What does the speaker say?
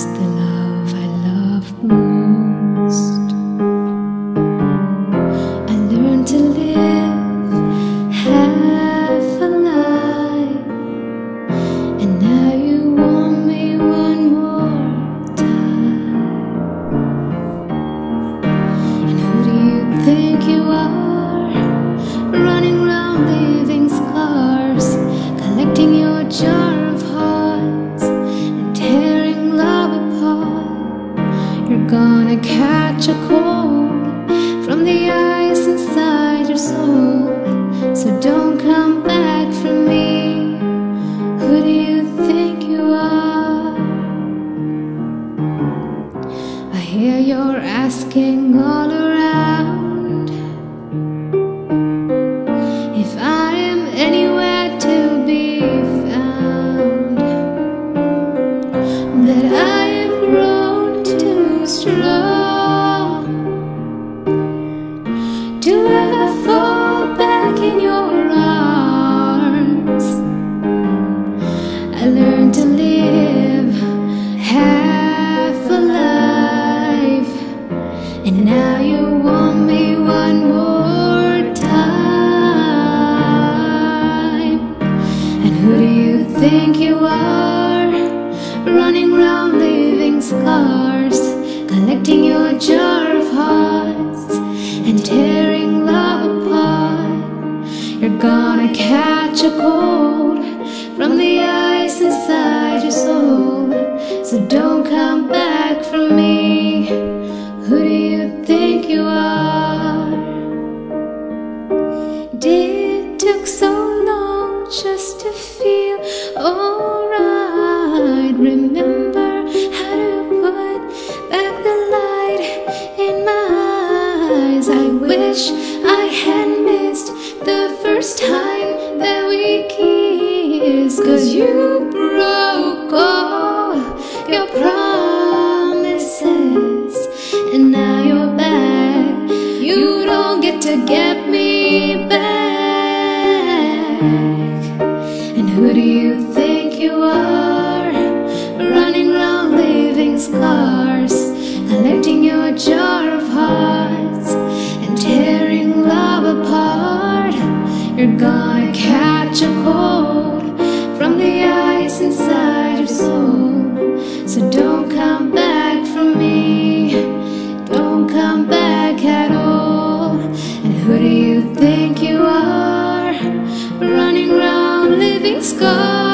existe such a cold from the ice inside your soul. So don't come back from me. Who do you think you are? I hear you're asking all around. Running round leaving scars, collecting your jar of hearts and tearing love apart. You're gonna catch a cold from the ice inside your soul. So don't come back from me. Cause you broke all your promises, and now you're back. You don't get to get me back. And who do you think you are? Running round leaving scars, collecting your jar of hearts and tearing love apart. You're gonna catch a cold from the ice inside your soul. So don't come back from me. Don't come back at all. And who do you think you are? Running round, leaving scars.